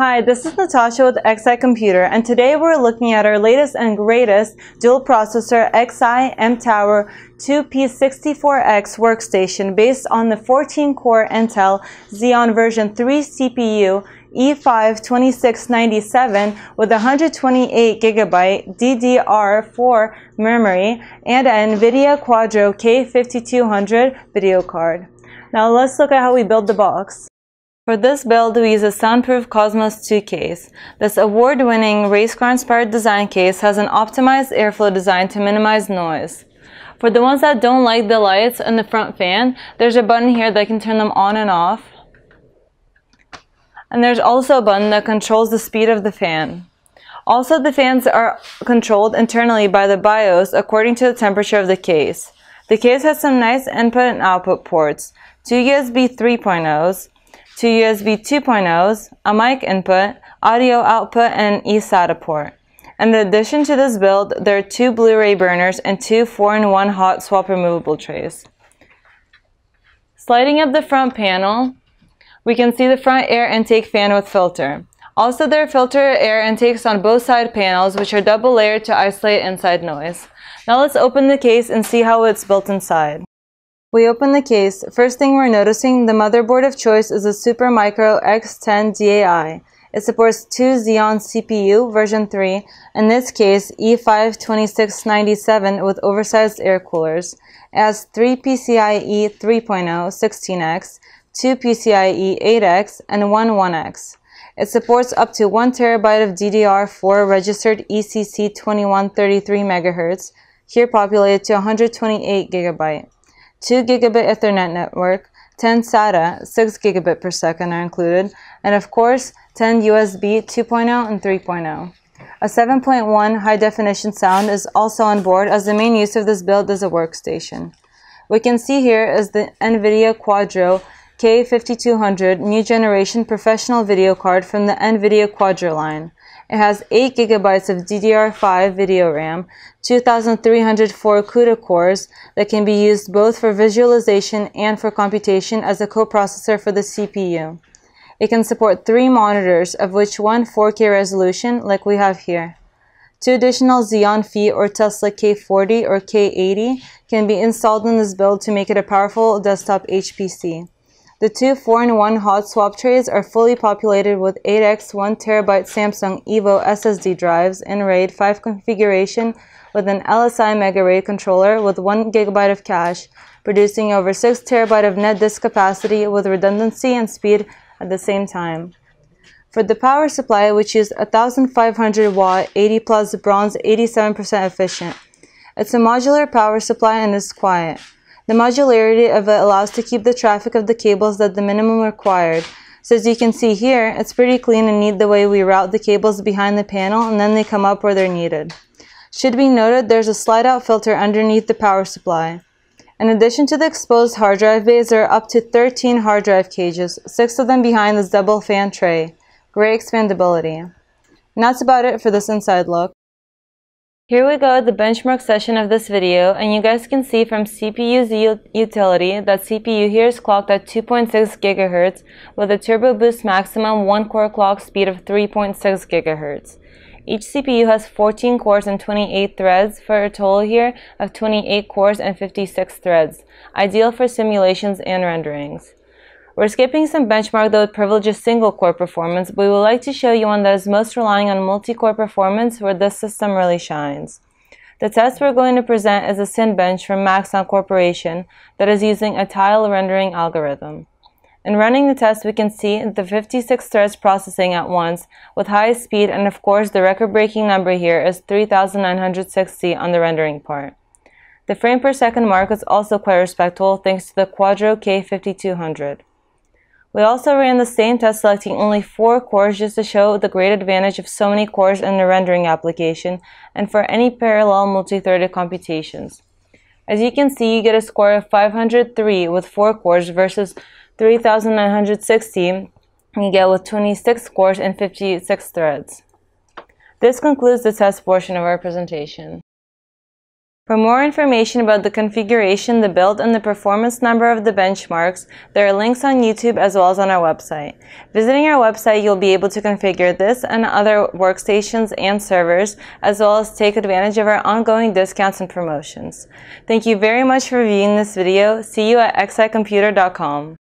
Hi, this is Natasha with XI Computer, and today we're looking at our latest and greatest dual processor XI M-Tower 2P64X workstation based on the 14-core Intel Xeon version 3 CPU E5-2697 with 128 gigabyte DDR4 memory and an NVIDIA Quadro K5200 video card. Now let's look at how we build the box. For this build, we use a soundproof Cosmos 2 case. This award-winning race car inspired design case has an optimized airflow design to minimize noise. For the ones that don't like the lights and the front fan, there's a button here that can turn them on and off. And there's also a button that controls the speed of the fan. Also, the fans are controlled internally by the BIOS according to the temperature of the case. The case has some nice input and output ports, two USB 3.0s, two USB 2.0s, a mic input, audio output, and eSATA port. In addition to this build, there are two Blu-ray burners and two 4-in-1 hot swap removable trays. Sliding up the front panel, we can see the front air intake fan with filter. Also, there are filter air intakes on both side panels, which are double layered to isolate inside noise. Now let's open the case and see how it's built inside. We open the case. First thing we're noticing, the motherboard of choice is a Supermicro X10 DAI. It supports two Xeon CPU version 3, in this case E5-2697 with oversized air coolers. It has 3 PCIe 3.0 16X, 2 PCIe 8X, and 1 1X. It supports up to 1 terabyte of DDR4 registered ECC 2133 MHz, here populated to 128 gigabyte. 2 gigabit Ethernet network, 10 SATA, 6 gigabit per second are included, and of course, 10 USB 2.0 and 3.0. A 7.1 high definition sound is also on board as the main use of this build is a workstation. We can see here is the NVIDIA Quadro K5200 new generation professional video card from the NVIDIA Quadro line. It has 8 gigabytes of DDR5 video RAM, 2304 CUDA cores that can be used both for visualization and for computation as a coprocessor for the CPU. It can support three monitors, of which one 4K resolution, like we have here. Two additional Xeon Phi or Tesla K40 or K80 can be installed in this build to make it a powerful desktop HPC. The two 4-in-1 hot swap trays are fully populated with 8x 1TB Samsung EVO SSD drives in RAID 5 configuration with an LSI Mega RAID controller with 1GB of cache, producing over 6TB of net disk capacity with redundancy and speed at the same time. For the power supply, we choose 1500 watt 80 plus bronze 87% efficient. It's a modular power supply and is quiet. The modularity of it allows to keep the traffic of the cables at the minimum required. So as you can see here, it's pretty clean and neat the way we route the cables behind the panel and then they come up where they're needed. Should be noted there's a slide out filter underneath the power supply. In addition to the exposed hard drive bays, there are up to 13 hard drive cages, 6 of them behind this double fan tray. Great expandability. And that's about it for this inside look. Here we go at the benchmark session of this video and you guys can see from CPU-Z utility that CPU here is clocked at 2.6 GHz with a turbo boost maximum 1 core clock speed of 3.6 GHz. Each CPU has 14 cores and 28 threads for a total here of 28 cores and 56 threads, ideal for simulations and renderings. We're skipping some benchmark that would privilege single core performance, but we would like to show you one that is most relying on multi-core performance where this system really shines. The test we're going to present is a Cinebench from Maxon Corporation that is using a tile rendering algorithm. In running the test, we can see the 56 threads processing at once with high speed, and of course, the record-breaking number here is 3960 on the rendering part. The frame per second mark is also quite respectable thanks to the Quadro K5200. We also ran the same test selecting only four cores just to show the great advantage of so many cores in the rendering application and for any parallel multi-threaded computations. As you can see, you get a score of 503 with 4 cores versus 3960 you get with 26 cores and 56 threads. This concludes the test portion of our presentation. For more information about the configuration, the build, and the performance number of the benchmarks, there are links on YouTube as well as on our website. Visiting our website, you'll be able to configure this and other workstations and servers, as well as take advantage of our ongoing discounts and promotions. Thank you very much for viewing this video. See you at xicomputer.com.